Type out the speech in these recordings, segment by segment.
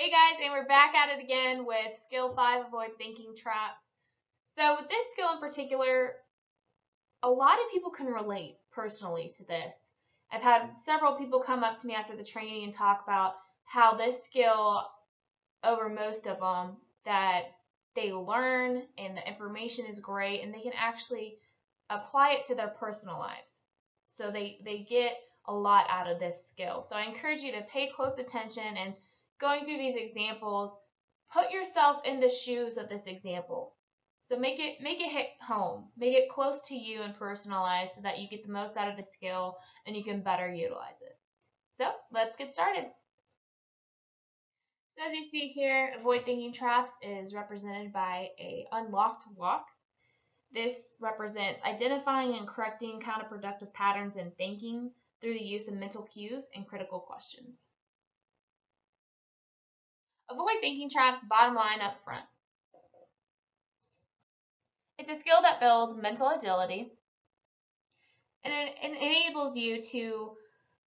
Hey guys, and we're back at it again with skill 5, avoid thinking traps. So with this skill in particular, a lot of people can relate personally to this. I've had several people come up to me after the training and talk about how this skill, over most of them, that they learn and the information is great and they can actually apply it to their personal lives. So they, they get a lot out of this skill. So I encourage you to pay close attention and going through these examples, put yourself in the shoes of this example. So make it make it hit home, make it close to you and personalized so that you get the most out of the skill and you can better utilize it. So let's get started. So as you see here, avoid thinking traps is represented by a unlocked lock. This represents identifying and correcting counterproductive patterns in thinking through the use of mental cues and critical questions. Avoid thinking traps, bottom line up front. It's a skill that builds mental agility and it, enables you to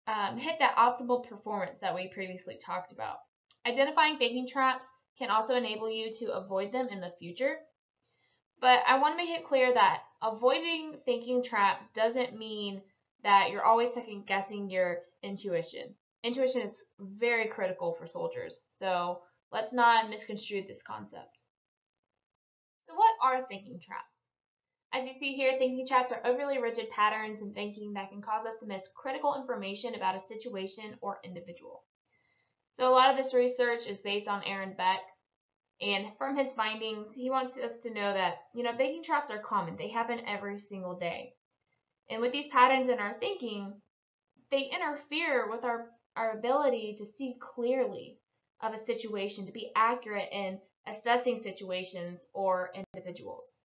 um, hit that optimal performance that we previously talked about. Identifying thinking traps can also enable you to avoid them in the future. But I want to make it clear that avoiding thinking traps doesn't mean that you're always second guessing your intuition. Intuition is very critical for soldiers. So Let's not misconstrue this concept. So what are thinking traps? As you see here, thinking traps are overly rigid patterns in thinking that can cause us to miss critical information about a situation or individual. So a lot of this research is based on Aaron Beck, and from his findings, he wants us to know that, you know, thinking traps are common. They happen every single day. And with these patterns in our thinking, they interfere with our, our ability to see clearly of a situation to be accurate in assessing situations or individuals.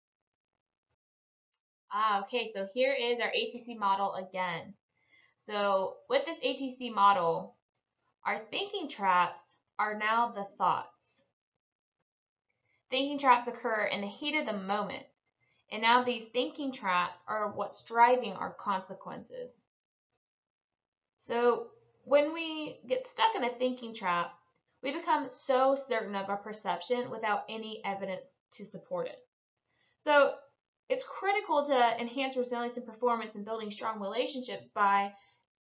Ah, okay, so here is our ATC model again. So with this ATC model, our thinking traps are now the thoughts. Thinking traps occur in the heat of the moment, and now these thinking traps are what's driving our consequences. So when we get stuck in a thinking trap, we become so certain of our perception without any evidence to support it. So it's critical to enhance resilience and performance and building strong relationships by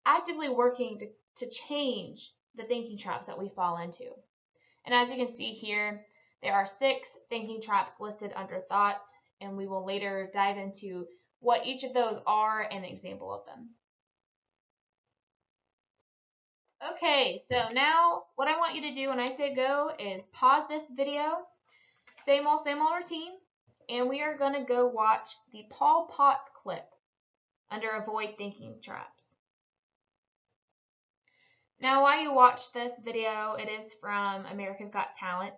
actively working to, to change the thinking traps that we fall into. And as you can see here, there are six thinking traps listed under thoughts, and we will later dive into what each of those are and an example of them. Okay, so now what I want you to do when I say go is pause this video, same old, same old routine, and we are going to go watch the Paul Potts clip under Avoid Thinking Traps. Now while you watch this video, it is from America's Got Talent.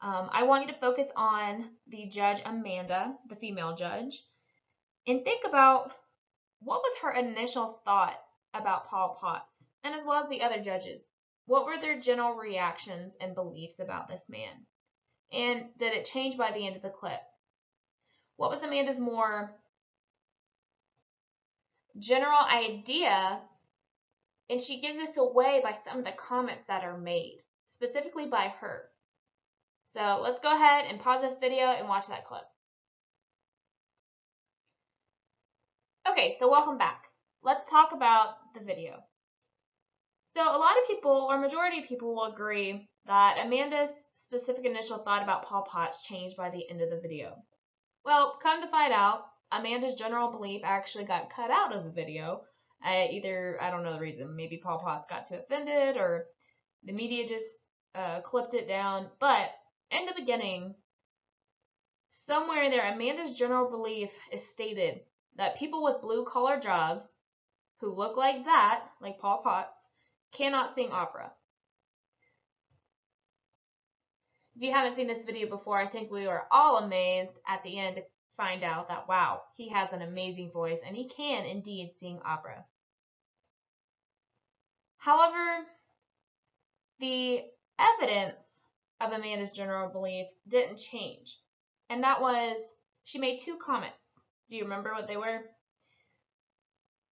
Um, I want you to focus on the judge Amanda, the female judge, and think about what was her initial thought about Paul Potts and as well as the other judges. What were their general reactions and beliefs about this man? And did it change by the end of the clip? What was Amanda's more general idea? And she gives us away by some of the comments that are made, specifically by her. So let's go ahead and pause this video and watch that clip. Okay, so welcome back. Let's talk about the video. So a lot of people, or majority of people, will agree that Amanda's specific initial thought about Paul Potts changed by the end of the video. Well, come to find out, Amanda's general belief actually got cut out of the video. Uh, either, I don't know the reason, maybe Paul Potts got too offended or the media just uh, clipped it down. But in the beginning, somewhere there, Amanda's general belief is stated that people with blue collar jobs who look like that, like Paul Potts, cannot sing opera. If you haven't seen this video before, I think we were all amazed at the end to find out that, wow, he has an amazing voice and he can indeed sing opera. However, the evidence of Amanda's general belief didn't change. And that was, she made two comments. Do you remember what they were?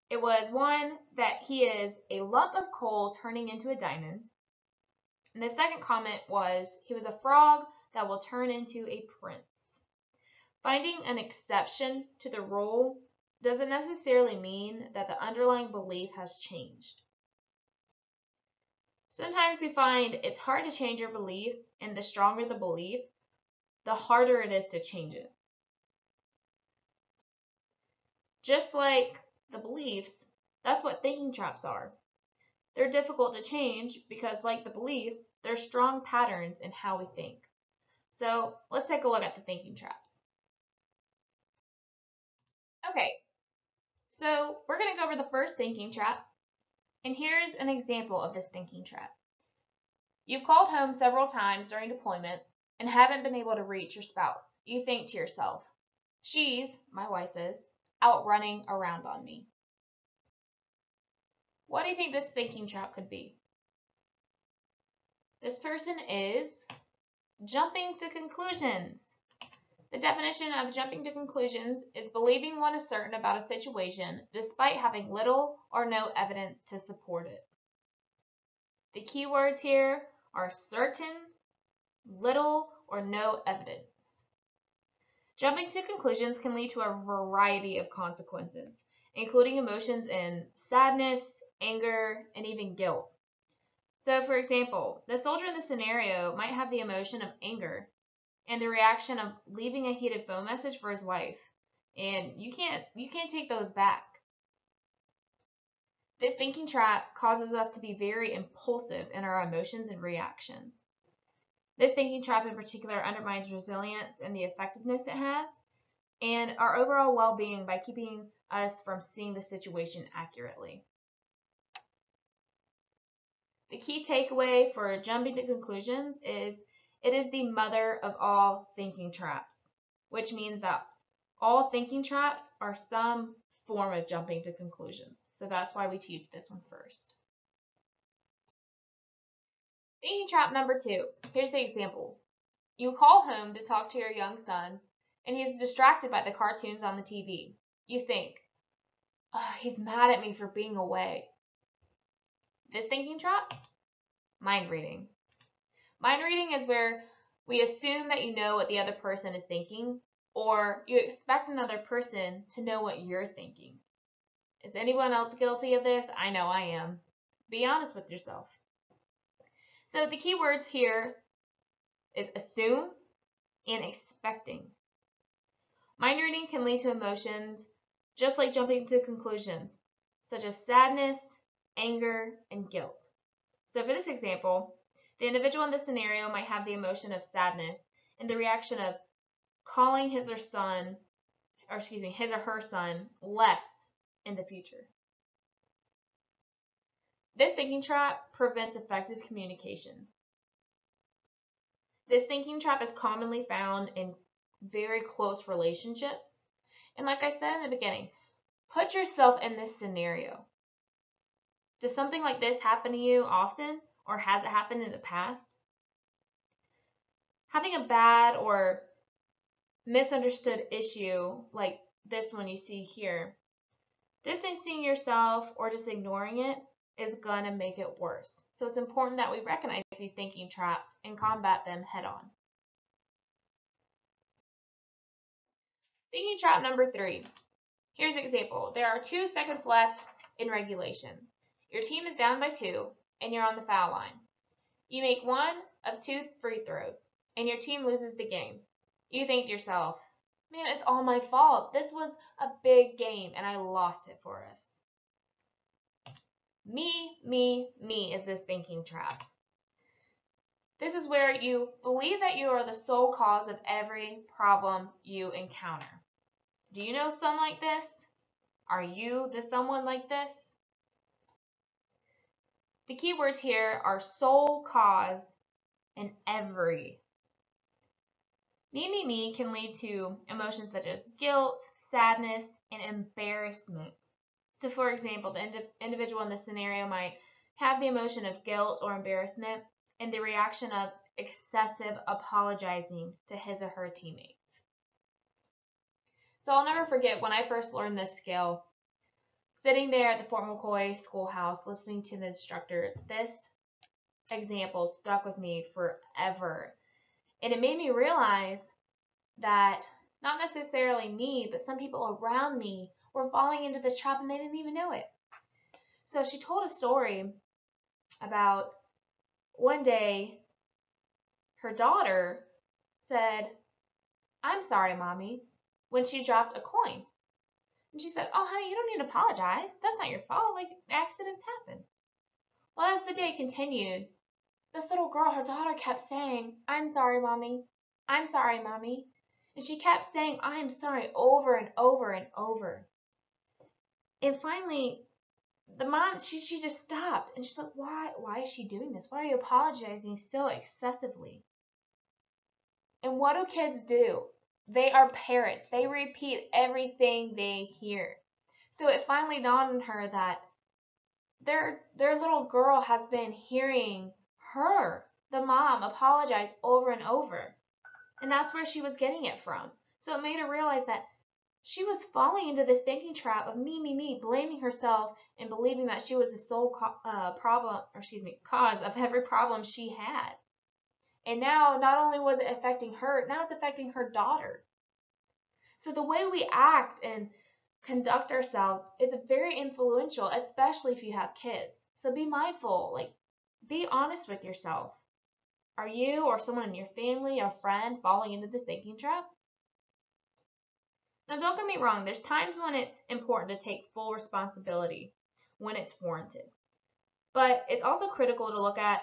It was one that he is a lump of coal turning into a diamond. And the second comment was, he was a frog that will turn into a prince. Finding an exception to the rule doesn't necessarily mean that the underlying belief has changed. Sometimes we find it's hard to change your beliefs, and the stronger the belief, the harder it is to change it. Just like the beliefs, that's what thinking traps are. They're difficult to change because, like the beliefs, they're strong patterns in how we think. So let's take a look at the thinking traps. Okay, so we're going to go over the first thinking trap, and here's an example of this thinking trap. You've called home several times during deployment and haven't been able to reach your spouse. You think to yourself, she's, my wife is, out running around on me. What do you think this thinking trap could be? This person is jumping to conclusions. The definition of jumping to conclusions is believing one is certain about a situation despite having little or no evidence to support it. The key words here are certain, little, or no evidence. Jumping to conclusions can lead to a variety of consequences, including emotions in sadness, anger, and even guilt. So, for example, the soldier in the scenario might have the emotion of anger and the reaction of leaving a heated phone message for his wife, and you can't you can't take those back. This thinking trap causes us to be very impulsive in our emotions and reactions. This thinking trap in particular undermines resilience and the effectiveness it has, and our overall well being by keeping us from seeing the situation accurately. The key takeaway for jumping to conclusions is it is the mother of all thinking traps, which means that all thinking traps are some form of jumping to conclusions. So that's why we teach this one first. Thinking trap number two. Here's the example. You call home to talk to your young son, and he's distracted by the cartoons on the TV. You think, oh, he's mad at me for being away. This thinking trap? Mind reading. Mind reading is where we assume that you know what the other person is thinking, or you expect another person to know what you're thinking. Is anyone else guilty of this? I know I am. Be honest with yourself. So the key words here is assume and expecting. Mind reading can lead to emotions just like jumping to conclusions, such as sadness, anger, and guilt. So for this example, the individual in this scenario might have the emotion of sadness and the reaction of calling his or son, or excuse me, his or her son less in the future. This thinking trap prevents effective communication. This thinking trap is commonly found in very close relationships. And like I said in the beginning, put yourself in this scenario. Does something like this happen to you often, or has it happened in the past? Having a bad or misunderstood issue like this one you see here, distancing yourself or just ignoring it is going to make it worse. So it's important that we recognize these thinking traps and combat them head on. Thinking trap number three. Here's an example. There are two seconds left in regulation. Your team is down by two, and you're on the foul line. You make one of two free throws, and your team loses the game. You think to yourself, man, it's all my fault. This was a big game, and I lost it for us. Me, me, me is this thinking trap. This is where you believe that you are the sole cause of every problem you encounter. Do you know someone like this? Are you the someone like this? The key words here are sole cause and every. Me, me, me can lead to emotions such as guilt, sadness, and embarrassment. So, for example, the indi individual in this scenario might have the emotion of guilt or embarrassment and the reaction of excessive apologizing to his or her teammates. So, I'll never forget when I first learned this skill, sitting there at the Fort McCoy schoolhouse listening to the instructor, this example stuck with me forever. And it made me realize that not necessarily me, but some people around me were falling into this trap and they didn't even know it. So she told a story about one day her daughter said, I'm sorry, mommy, when she dropped a coin. And she said, Oh, honey, you don't need to apologize. That's not your fault. Like, accidents happen. Well, as the day continued, this little girl, her daughter, kept saying, I'm sorry, mommy. I'm sorry, mommy. And she kept saying, I am sorry over and over and over. And finally, the mom, she, she just stopped and she's like, why, why is she doing this? Why are you apologizing so excessively? And what do kids do? They are parrots. They repeat everything they hear. So it finally dawned on her that their their little girl has been hearing her, the mom, apologize over and over. And that's where she was getting it from. So it made her realize that she was falling into this thinking trap of me, me, me, blaming herself and believing that she was the sole co- uh, problem, or excuse me, cause of every problem she had. And now, not only was it affecting her, now it's affecting her daughter. So the way we act and conduct ourselves is very influential, especially if you have kids. So be mindful, like be honest with yourself. Are you or someone in your family or friend falling into this thinking trap? Now, don't get me wrong, there's times when it's important to take full responsibility when it's warranted. But it's also critical to look at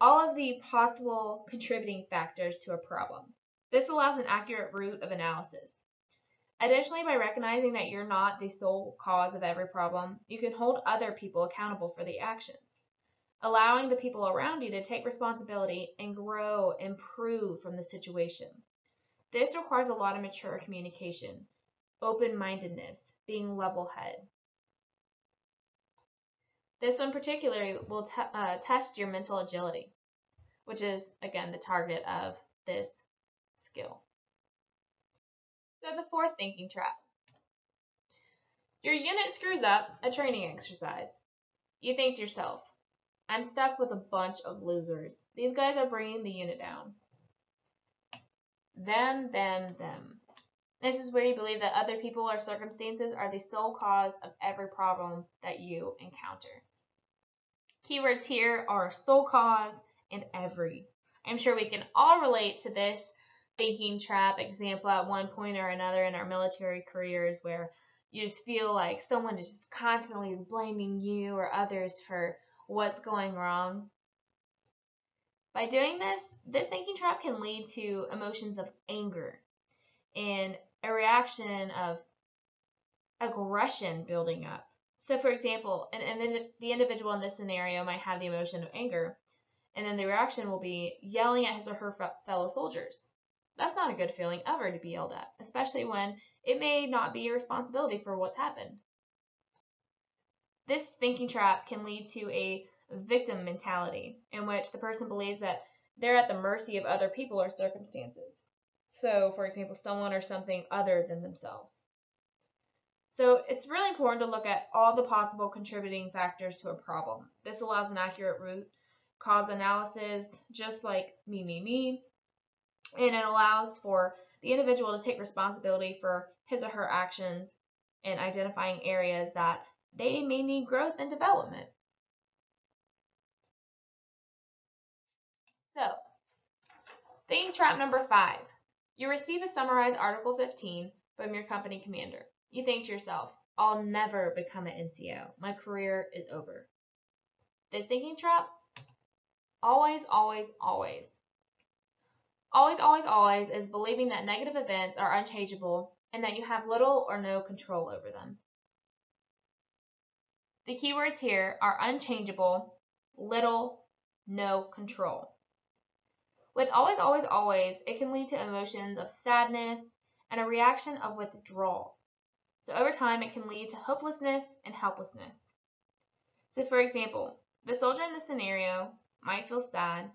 all of the possible contributing factors to a problem. This allows an accurate route of analysis. Additionally, by recognizing that you're not the sole cause of every problem, you can hold other people accountable for the actions allowing the people around you to take responsibility and grow, improve from the situation. This requires a lot of mature communication, open mindedness, being level headed. This one particularly will uh, test your mental agility, which is, again, the target of this skill. So, the fourth thinking trap. Your unit screws up a training exercise. You think to yourself, I'm stuck with a bunch of losers. These guys are bringing the unit down. Them, them, them. This is where you believe that other people or circumstances are the sole cause of every problem that you encounter. Keywords here are sole cause and every. I'm sure we can all relate to this thinking trap example at one point or another in our military careers where you just feel like someone just constantly is blaming you or others for what's going wrong. By doing this, this thinking trap can lead to emotions of anger and a reaction of aggression building up. So, for example, and, and then the individual in this scenario might have the emotion of anger, and then the reaction will be yelling at his or her fellow soldiers. That's not a good feeling ever to be yelled at, especially when it may not be your responsibility for what's happened. This thinking trap can lead to a victim mentality, in which the person believes that they're at the mercy of other people or circumstances. So, for example, someone or something other than themselves. So, it's really important to look at all the possible contributing factors to a problem. This allows an accurate root cause analysis, just like me, me, me, and it allows for the individual to take responsibility for his or her actions and identifying areas that they may need growth and development. So, thing trap number five. You receive a summarized Article 15 from your company commander. You think to yourself, I'll never become an NCO. My career is over. This thinking trap, always, always, always. Always, always, always is believing that negative events are unchangeable and that you have little or no control over them. The keywords here are unchangeable, little, no control. With always, always, always, it can lead to emotions of sadness and a reaction of withdrawal. So over time, it can lead to hopelessness and helplessness. So for example, the soldier in the scenario might feel sad,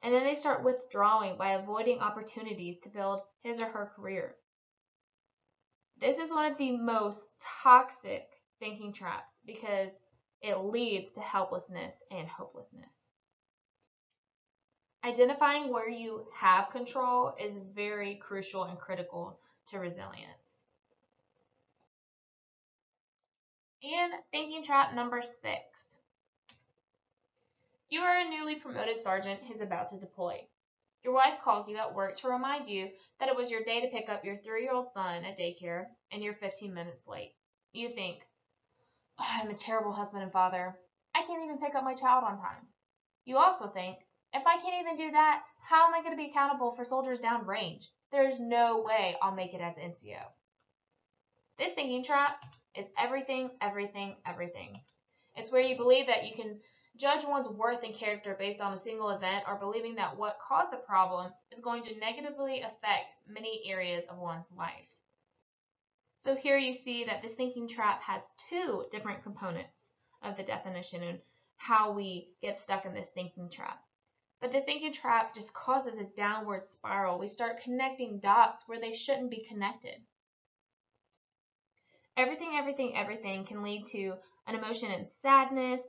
and then they start withdrawing by avoiding opportunities to build his or her career. This is one of the most toxic thinking traps because it leads to helplessness and hopelessness. Identifying where you have control is very crucial and critical to resilience. And thinking trap number six. You are a newly promoted sergeant who's about to deploy. Your wife calls you at work to remind you that it was your day to pick up your three year old son at daycare and you're 15 minutes late. You think, oh, I'm a terrible husband and father. I can't even pick up my child on time. You also think, if I can't even do that, how am I going to be accountable for soldiers down range? There's no way I'll make it as NCO. This thinking trap is everything, everything, everything. It's where you believe that you can judge one's worth and character based on a single event or believing that what caused the problem is going to negatively affect many areas of one's life. So here you see that this thinking trap has two different components of the definition and how we get stuck in this thinking trap. But the thinking trap just causes a downward spiral. We start connecting dots where they shouldn't be connected. Everything, everything, everything can lead to an emotion in sadness,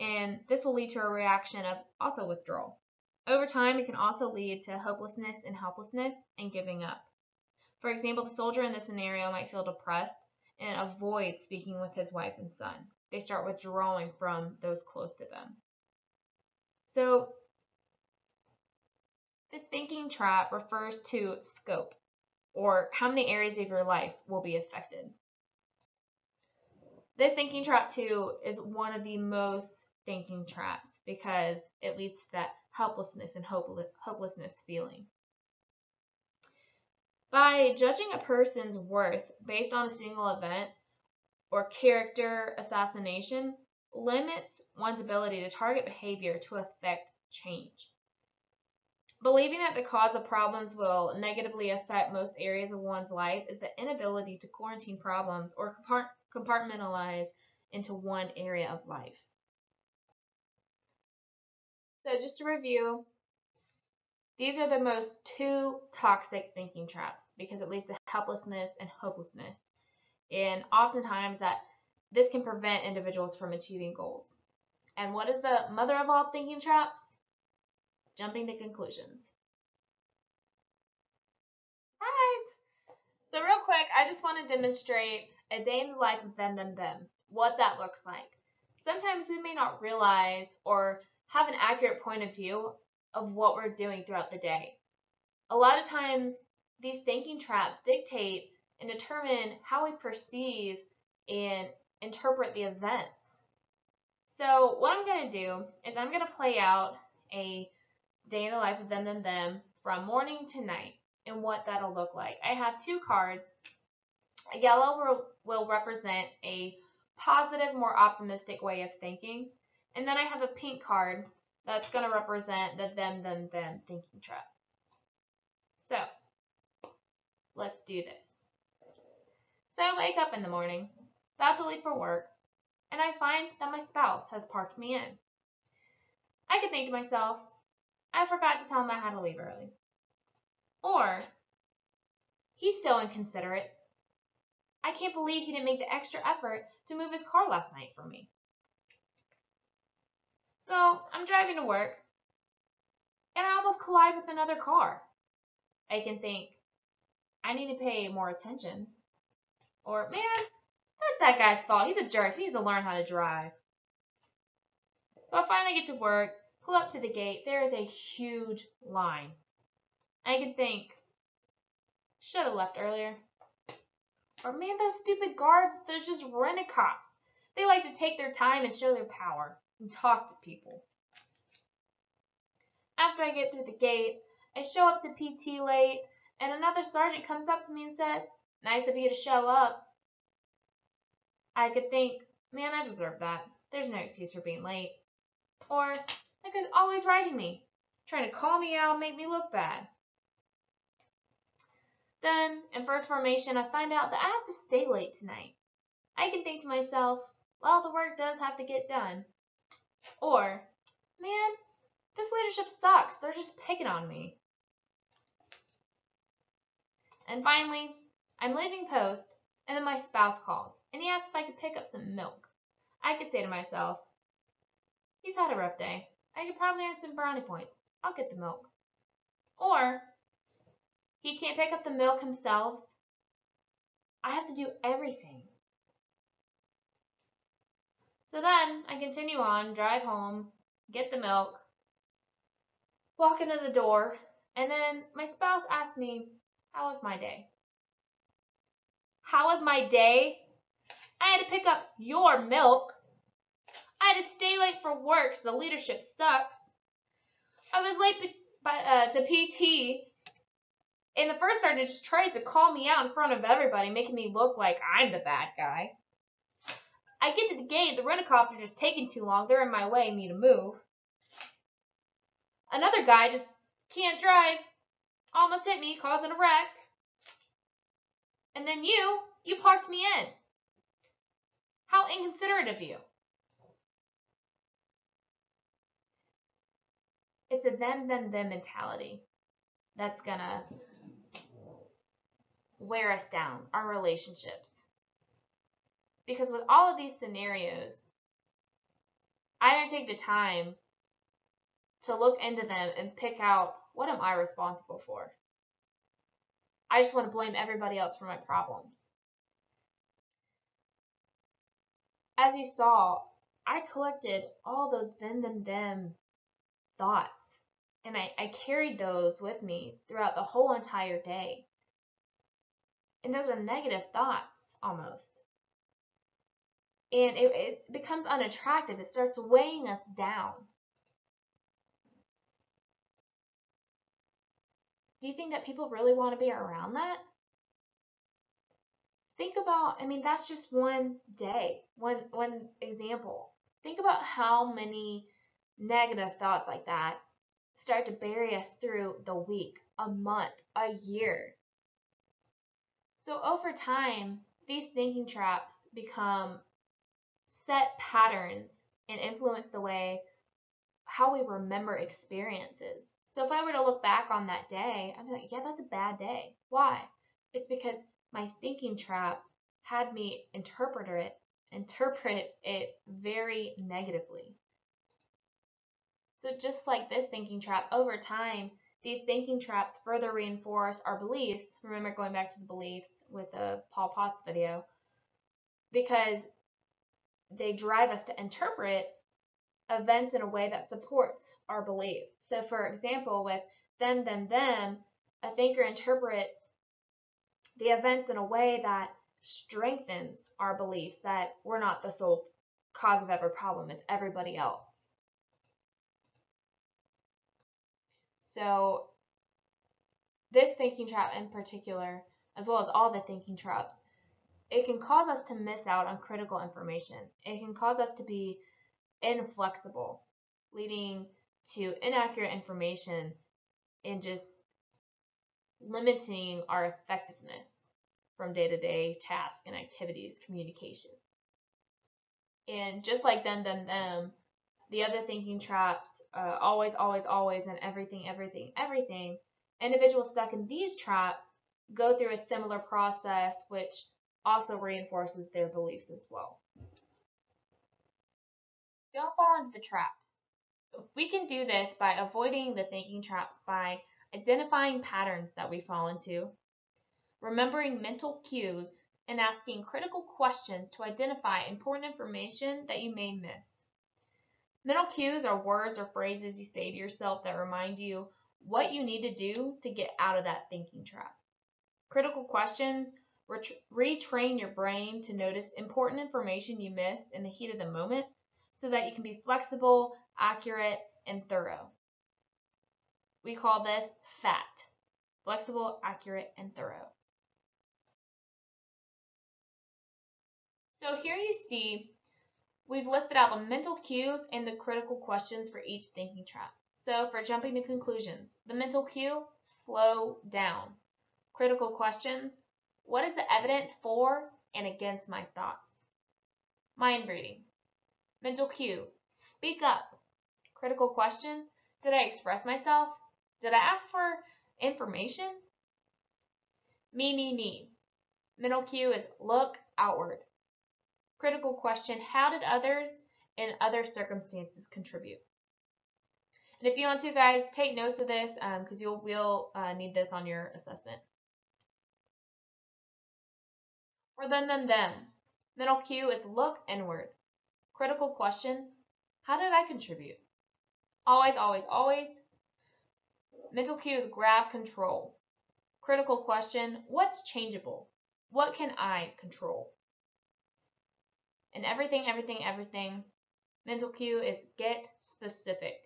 and this will lead to a reaction of also withdrawal. Over time, it can also lead to hopelessness and helplessness and giving up. For example, the soldier in this scenario might feel depressed and avoid speaking with his wife and son. They start withdrawing from those close to them. So, this thinking trap refers to scope, or how many areas of your life will be affected. This thinking trap, too, is one of the most thinking traps because it leads to that helplessness and hopelessness feeling. By judging a person's worth based on a single event or character assassination limits one's ability to target behavior to affect change. Believing that the cause of problems will negatively affect most areas of one's life is the inability to quarantine problems or compartmentalize into one area of life. So just to review, these are the most two toxic thinking traps because it leads to helplessness and hopelessness. And oftentimes that this can prevent individuals from achieving goals. And what is the mother of all thinking traps? Jumping to conclusions. Hi! So real quick, I just want to demonstrate a day in the life of them, them, them, what that looks like. Sometimes we may not realize or have an accurate point of view of what we're doing throughout the day. A lot of times, these thinking traps dictate and determine how we perceive and interpret the events. So, what I'm going to do is I'm going to play out a day in the life of them, them, them from morning to night and what that'll look like. I have two cards. A yellow will, will represent a positive, more optimistic way of thinking. And then I have a pink card that's going to represent the them, them, them thinking trap. So, let's do this. So I wake up in the morning, about to leave for work, and I find that my spouse has parked me in. I could think to myself, I forgot to tell him I had to leave early. Or, he's so inconsiderate. I can't believe he didn't make the extra effort to move his car last night for me. So I'm driving to work and I almost collide with another car. I can think, I need to pay more attention. Or, man, that's that guy's fault. He's a jerk. He needs to learn how to drive. So I finally get to work, pull up to the gate. There is a huge line. I can think, should have left earlier. Or, man, those stupid guards, they're just rented cops. They like to take their time and show their power and talk to people. After I get through the gate, I show up to PT late, and another sergeant comes up to me and says, Nice of you to show up. I could think, man, I deserve that. There's no excuse for being late. Or I could always writing me, trying to call me out, make me look bad. Then, in first formation, I find out that I have to stay late tonight. I can think to myself, well, the work does have to get done. Or, man, this leadership sucks. They're just picking on me. And finally, I'm leaving post, and then my spouse calls, and he asks if I could pick up some milk. I could say to myself, he's had a rough day. I could probably earn some brownie points. I'll get the milk. Or he can't pick up the milk himself. I have to do everything. So then I continue on, drive home, get the milk, walk into the door, and then my spouse asks me, How was my day? How was my day? I had to pick up your milk. I had to stay late for work, the leadership sucks. I was late by, uh, to PT, and the first sergeant just tries to call me out in front of everybody, making me look like I'm the bad guy. I get to the gate, the rent-a-cops are just taking too long. They're in my way, need to move. Another guy just can't drive, almost hit me, causing a wreck. And then you, you parked me in. How inconsiderate of you. It's a them, them, them mentality that's gonna wear us down, our relationships. Because with all of these scenarios, I didn't take the time to look into them and pick out what am I responsible for. I just want to blame everybody else for my problems. As you saw, I collected all those them, them, them thoughts. And I, I carried those with me throughout the whole entire day. And those are negative thoughts almost. And it, it becomes unattractive. It starts weighing us down. Do you think that people really want to be around that? Think about, I mean, that's just one day, one, one example. Think about how many negative thoughts like that start to bury us through the week, a month, a year. So over time, these thinking traps become set patterns and influence the way how we remember experiences. So if I were to look back on that day, I'm like, yeah, that's a bad day. Why? It's because my thinking trap had me interpret it, interpret it very negatively. So just like this thinking trap, over time, these thinking traps further reinforce our beliefs. Remember going back to the beliefs with the Paul Potts video, because they drive us to interpret events in a way that supports our belief. So, for example, with them, them, them, a thinker interprets the events in a way that strengthens our beliefs that we're not the sole cause of every problem, it's everybody else. So, this thinking trap in particular, as well as all the thinking traps, it can cause us to miss out on critical information. It can cause us to be inflexible, leading to inaccurate information and just limiting our effectiveness from day to day tasks and activities, communication. And just like them, them, them, the other thinking traps, uh, always, always, always, and everything, everything, everything, individuals stuck in these traps go through a similar process, which also reinforces their beliefs as well. Don't fall into the traps. We can do this by avoiding the thinking traps by identifying patterns that we fall into, remembering mental cues, and asking critical questions to identify important information that you may miss. Mental cues are words or phrases you say to yourself that remind you what you need to do to get out of that thinking trap. Critical questions retrain your brain to notice important information you missed in the heat of the moment so that you can be flexible, accurate, and thorough. We call this FAT, flexible, accurate, and thorough. So here you see we've listed out the mental cues and the critical questions for each thinking trap. So for jumping to conclusions, the mental cue, slow down. Critical questions, what is the evidence for and against my thoughts? Mind reading. Mental cue. Speak up. Critical question. Did I express myself? Did I ask for information? Me, me, me. Mental cue is look outward. Critical question. How did others in other circumstances contribute? And if you want to, guys, take notes of this because um, you'll will uh, need this on your assessment. For then, then, them. Mental cue is look inward. Critical question, how did I contribute? Always, always, always. Mental cue is grab control. Critical question, what's changeable? What can I control? And everything, everything, everything. Mental cue is get specific.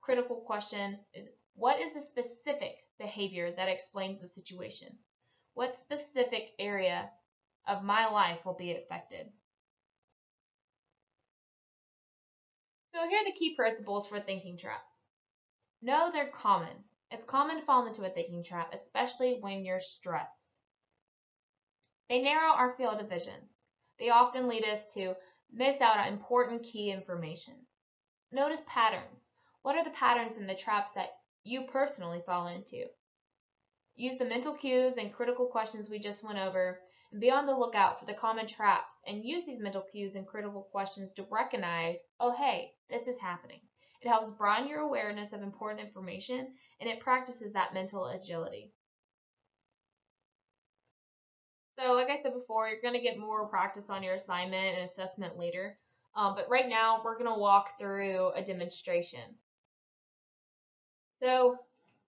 Critical question is what is the specific behavior that explains the situation? What specific area of my life will be affected? So here are the key principles for thinking traps. Know they're common. It's common to fall into a thinking trap, especially when you're stressed. They narrow our field of vision. They often lead us to miss out on important key information. Notice patterns. What are the patterns in the traps that you personally fall into? Use the mental cues and critical questions we just went over and be on the lookout for the common traps and use these mental cues and critical questions to recognize, oh hey, this is happening. It helps broaden your awareness of important information and it practices that mental agility. So like I said before, you're going to get more practice on your assignment and assessment later. Um, but right now, we're going to walk through a demonstration. So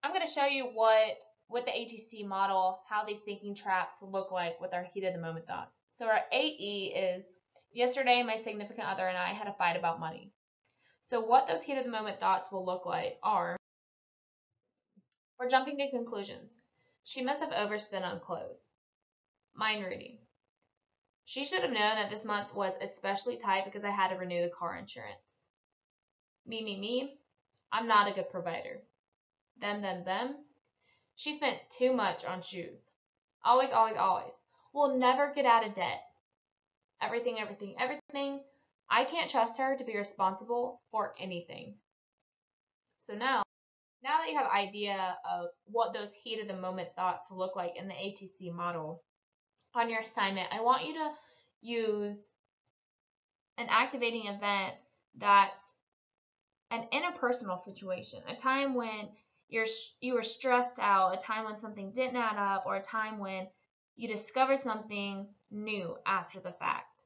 I'm going to show you what, with the ATC model, how these thinking traps look like with our heat of the moment thoughts. So our AE is, yesterday my significant other and I had a fight about money. So what those heat of the moment thoughts will look like are, we're jumping to conclusions. She must have overspent on clothes. Mind reading. She should have known that this month was especially tight because I had to renew the car insurance. Me, me, me. I'm not a good provider. Them, them, them. She spent too much on shoes. Always, always, always. We'll never get out of debt. Everything, everything, everything. I can't trust her to be responsible for anything. So now, now that you have idea of what those heat of the moment thoughts look like in the ATC model, on your assignment, I want you to use an activating event that's an interpersonal situation, a time when you're you were stressed out, a time when something didn't add up, or a time when you discovered something new after the fact.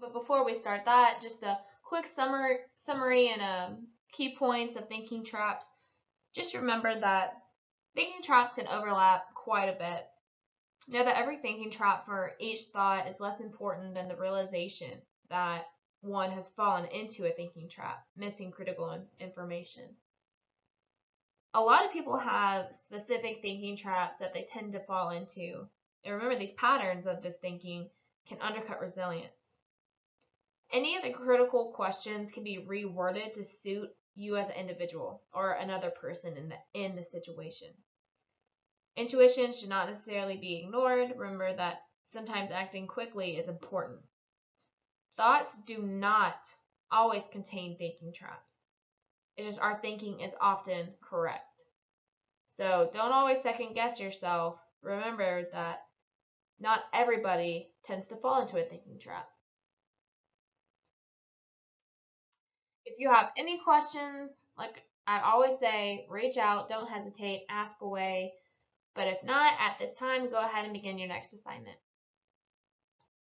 But before we start that, just a quick summary, summary and um, key points of thinking traps. Just remember that thinking traps can overlap quite a bit. Know that every thinking trap for each thought is less important than the realization that one has fallen into a thinking trap, missing critical information. A lot of people have specific thinking traps that they tend to fall into. And remember, these patterns of this thinking can undercut resilience. Any of the critical questions can be reworded to suit you as an individual or another person in the in the situation. Intuition should not necessarily be ignored. Remember that sometimes acting quickly is important. Thoughts do not always contain thinking traps. It's just our thinking is often correct. So don't always second guess yourself. Remember that not everybody tends to fall into a thinking trap. If you have any questions, like I always say, reach out, don't hesitate, ask away. But if not, at this time, go ahead and begin your next assignment.